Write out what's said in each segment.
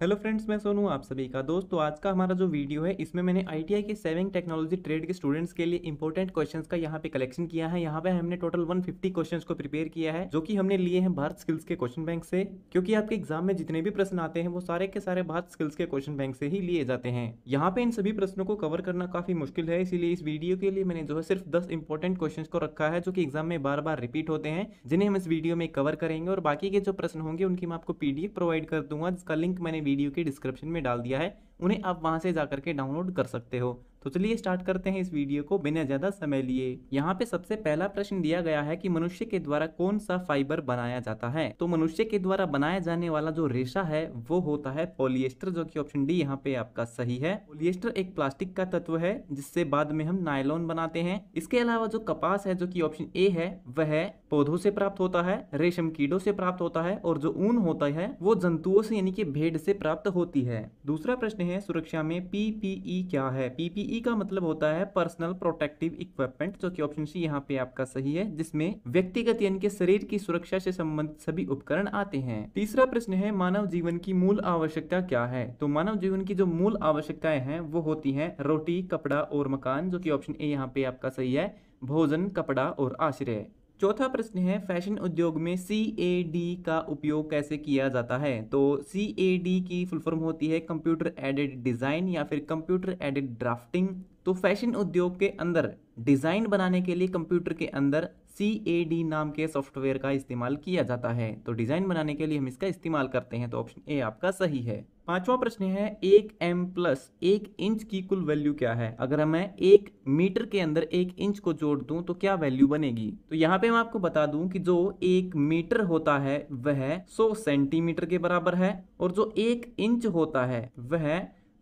Hello friends, मैं सोनू, आप सभी का दोस्त। तो आज का हमारा जो वीडियो है, इसमें मैंने आईटीआई के सेविंग टेक्नोलॉजी ट्रेड के स्टूडेंट्स के लिए इंपॉर्टेंट क्वेश्चंस का यहाँ पे कलेक्शन किया है। यहाँ पे हमने टोटल 150 क्वेश्चंस को प्रिपेयर किया है, जो कि हमने लिए हैं भारत स्किल्स के क्वेश्चन बैंक से। क्योंकि आपके एग्ज़ाम में जितने भी प्रश्न आते हैं, वो सारे के सारे भारत स्किल्स के क्वेश्चन बैंक से ही लिए जाते हैं। यहाँ पे इन सभी प्रश्नों को कवर करना काफ़ी मुश्किल है, इसीलिए इस वीडियो के लिए मैंने जो है सिर्फ़ दस इंपॉर्टेंट क्वेश्चन को रखा है, जो की एग्ज़ाम में बार बार रिपीट होते हैं, जिन्हें हम इस वीडियो में कवर करेंगे। और बाकी के जो प्रश्न होंगे, उनकी मैं आपको पीडीएफ प्रोवाइड कर दूँगा, जिसका लिंक मैंने वीडियो के डिस्क्रिप्शन में डाल दिया है, उन्हें आप वहाँ से जाकर के डाउनलोड कर सकते हो। तो चलिए स्टार्ट करते हैं इस वीडियो को बिना ज़्यादा समय लिए। यहाँ पे सबसे पहला प्रश्न दिया गया है कि मनुष्य के द्वारा कौन सा फाइबर बनाया जाता है? तो मनुष्य के द्वारा बनाया जाने वाला जो रेशा है, वो होता है पोलिएस्टर जो कि ऑप्शन डी यहाँ पे आपका सही है। पोलिएस्टर एक प्लास्टिक का तत्व है, जिससे बाद में हम नायलॉन बनाते हैं। इसके अलावा जो कपास है, जो की ऑप्शन ए है, वह पौधों से प्राप्त होता है, रेशम कीड़ों से प्राप्त होता है और जो ऊन होता है, वो जंतुओं से यानी कि भेड़ से प्राप्त होती है। दूसरा प्रश्न है सुरक्षा में पीपीई क्या है? पीपीई का मतलब होता है पर्सनल प्रोटेक्टिव इक्विपमेंट जो कि ऑप्शन सी यहाँ पे आपका सही है, जिसमें व्यक्तिगत यानी कि शरीर की सुरक्षा से संबंधित सभी उपकरण आते हैं। तीसरा प्रश्न है, मानव जीवन की मूल आवश्यकता क्या है? तो मानव जीवन की जो मूल आवश्यकताएँ हैं, वो होती है रोटी, कपड़ा और मकान, जो की ऑप्शन ए यहाँ पे आपका सही है, भोजन, कपड़ा और आश्रय। चौथा प्रश्न है, फ़ैशन उद्योग में सी ए डी का उपयोग कैसे किया जाता है? तो सी ए डी की फुल फॉर्म होती है कंप्यूटर एडेड डिज़ाइन या फिर कंप्यूटर एडेड ड्राफ्टिंग तो फ़ैशन उद्योग के अंदर, डिज़ाइन बनाने के लिए कंप्यूटर के अंदर सी ए डी नाम के सॉफ्टवेयर का इस्तेमाल किया जाता है। तो डिज़ाइन बनाने के लिए हम इसका इस्तेमाल करते हैं तो ऑप्शन ए आपका सही है। पांचवा प्रश्न है, एक एम प्लस एक इंच की कुल वैल्यू क्या है? अगर मैं एक मीटर के अंदर एक इंच को जोड़ दूँ तो क्या वैल्यू बनेगी? तो यहाँ पे मैं आपको बता दूँ कि जो एक मीटर होता है, वह 100 सेंटीमीटर के बराबर है और जो एक इंच होता है, वह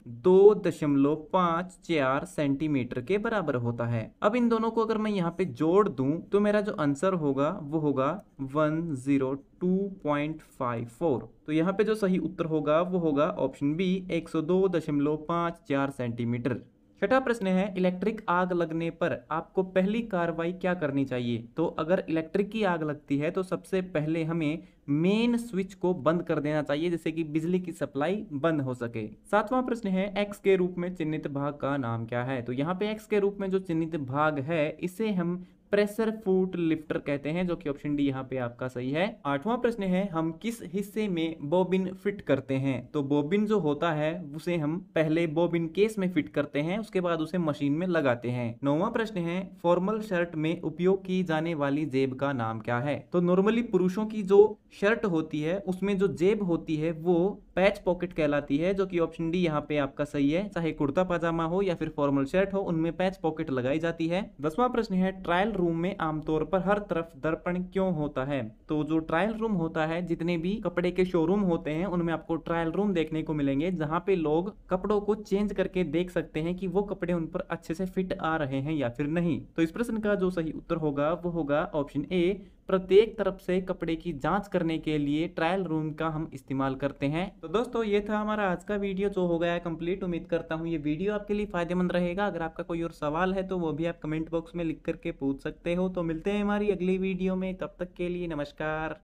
दो दशमलव पाँच चार सेंटीमीटर के बराबर होता है। अब इन दोनों को अगर मैं यहाँ पे जोड़ दूँ तो मेरा जो आंसर होगा, वो होगा one zero two point five four. तो यहाँ पे जो सही उत्तर होगा, वो होगा ऑप्शन बी, एक सौ दो दशमलव पाँच चार सेंटीमीटर। छठा प्रश्न है, इलेक्ट्रिक आग लगने पर आपको पहली कार्रवाई क्या करनी चाहिए? तो अगर इलेक्ट्रिक की आग लगती है तो सबसे पहले हमें मेन स्विच को बंद कर देना चाहिए, जिससे कि बिजली की सप्लाई बंद हो सके। सातवां प्रश्न है एक्स के रूप में चिन्हित भाग का नाम क्या है? तो यहाँ पे एक्स के रूप में जो चिन्हित भाग है, इसे हम प्रेशर फूट लिफ्टर कहते हैं, जो कि ऑप्शन डी यहाँ पे आपका सही है। आठवां प्रश्न है, हम किस हिस्से में बोबिन फिट करते हैं? तो बोबिन जो होता है, उसे हम पहले बोबिन केस में फिट करते हैं, उसके बाद उसे मशीन में लगाते हैं। नौवा प्रश्न है फॉर्मल शर्ट में उपयोग की जाने वाली जेब का नाम क्या है? तो नॉर्मली पुरुषों की जो शर्ट होती है, उसमें जो जेब होती है, वो पैच पॉकेट कहलाती है, जो कि ऑप्शन डी यहाँ पे आपका सही है। चाहे कुर्ता पाजामा हो या फिर फॉर्मल शर्ट हो, उनमें पैच पॉकेट लगाई जाती है। दसवां प्रश्न है ट्रायल रूम में आमतौर पर हर तरफ़ दर्पण क्यों होता है? तो जो ट्रायल रूम होता है, जितने भी कपड़े के शोरूम होते हैं, उनमें आपको ट्रायल रूम देखने को मिलेंगे, जहाँ पे लोग कपड़ों को चेंज करके देख सकते हैं कि वो कपड़े उन पर अच्छे से फिट आ रहे हैं या फिर नहीं। तो इस प्रश्न का जो सही उत्तर होगा, वो होगा ऑप्शन ए प्रत्येक तरफ़ से कपड़े की जाँच करने के लिए ट्रायल रूम का हम इस्तेमाल करते हैं। तो दोस्तों, ये था हमारा आज का वीडियो जो हो गया है कंप्लीट उम्मीद करता हूँ ये वीडियो आपके लिए फ़ायदेमंद रहेगा। अगर आपका कोई और सवाल है तो वो भी आप कमेंट बॉक्स में लिख करके पूछ सकते हो। तो मिलते हैं हमारी अगली वीडियो में। तब तक के लिए नमस्कार।